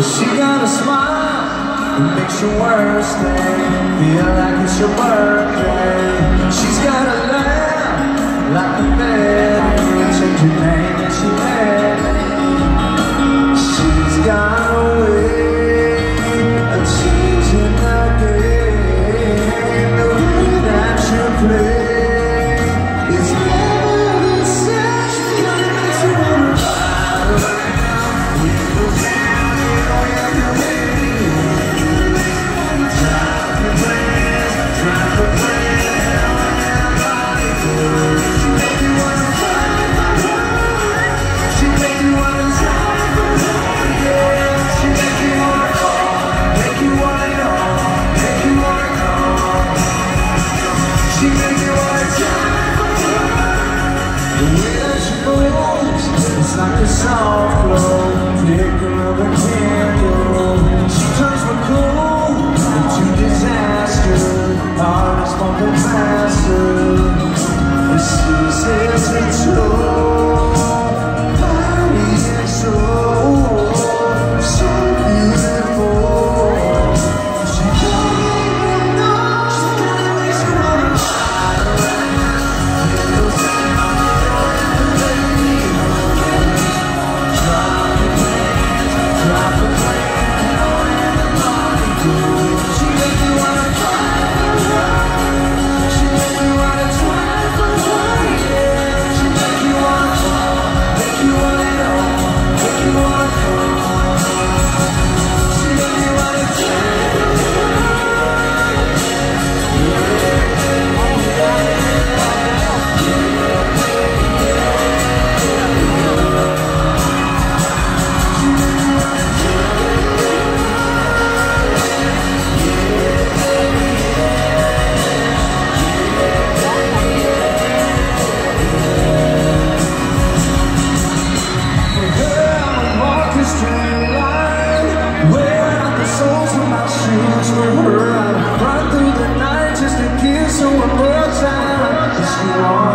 She got a smile that makes your worst day feel like it's your birthday. She's got a laugh like a man. the sun. 아